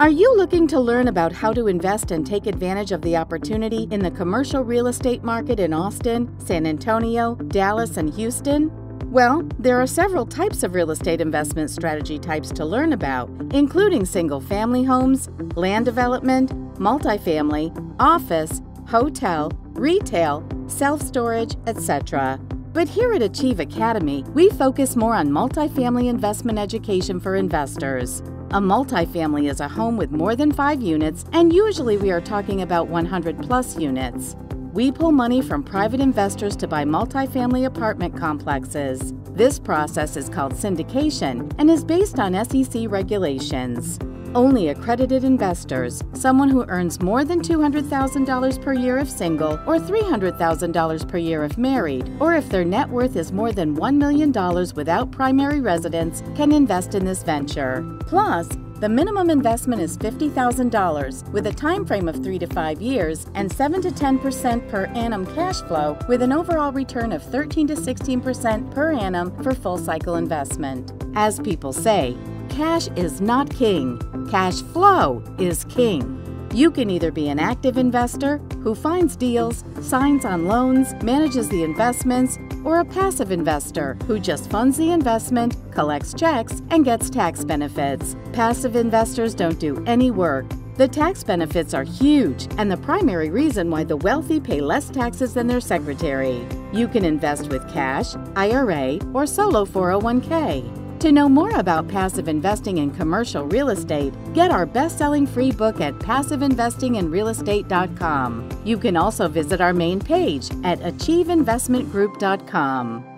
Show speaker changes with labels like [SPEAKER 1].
[SPEAKER 1] Are you looking to learn about how to invest and take advantage of the opportunity in the commercial real estate market in Austin, San Antonio, Dallas, and Houston? Well, there are several types of real estate investment strategy types to learn about, including single family homes, land development, multifamily, office, hotel, retail, self storage, etc. But here at Achieve Academy, we focus more on multifamily investment education for investors. A multifamily is a home with more than five units, and usually we are talking about 100 plus units. We pull money from private investors to buy multifamily apartment complexes. This process is called syndication and is based on SEC regulations. Only accredited investors, someone who earns more than $200,000 per year if single or $300,000 per year if married, or if their net worth is more than $1 million without primary residence, can invest in this venture. Plus, the minimum investment is $50,000 with a time frame of 3 to 5 years and 7 to 10% per annum cash flow with an overall return of 13 to 16% per annum for full cycle investment. As people say, cash is not king, cash flow is king. You can either be an active investor who finds deals, signs on loans, manages the investments, or a passive investor who just funds the investment, collects checks, and gets tax benefits. Passive investors don't do any work. The tax benefits are huge and the primary reason why the wealthy pay less taxes than their secretary. You can invest with cash, IRA, or solo 401k. To know more about passive investing in commercial real estate, get our best selling free book at passiveinvestinginrealestate.com. You can also visit our main page at achieveinvestmentgroup.com.